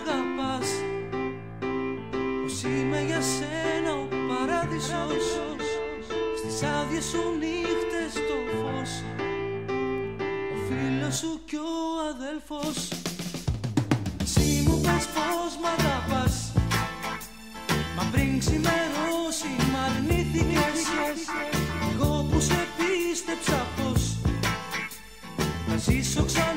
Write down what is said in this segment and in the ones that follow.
αγαπάς. Πως είμαι για σένα ο παράδεισος. Στις άδειες σου νύχτες το φως. Ο φίλος σου κι ο αδέλφος. Εσύ μου πες πως μ' αγαπάς. Μα πριν ξημερώσει μ' αρνήθηκες. Εγώ που σε πίστεψα πως Να ζήσω ξανά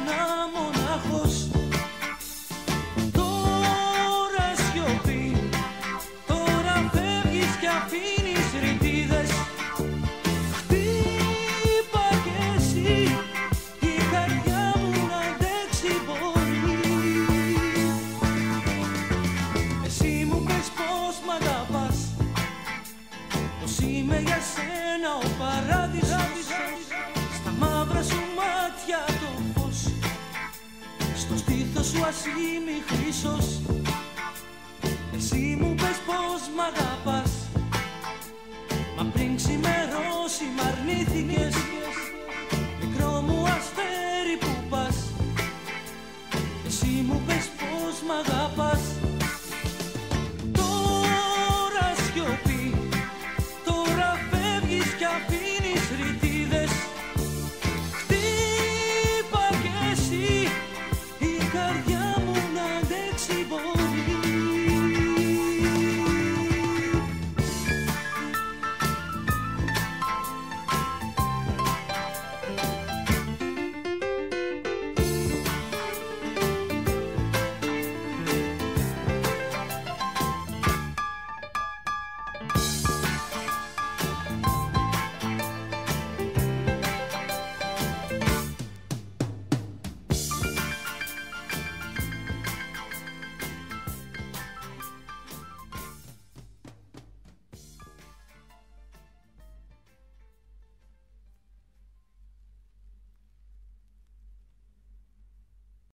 σου ας είμαι Εσύ μου πες πως μ' αγαπάς. Μα πριν ξημερώσει μ' αρνήθηκες. Νεκρό μου αστέρι που πας. Εσύ μου πες πως μ' αγαπάς.